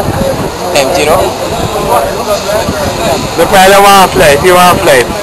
time zero मैं वहाँ flight ये वहाँ फ़्लाइट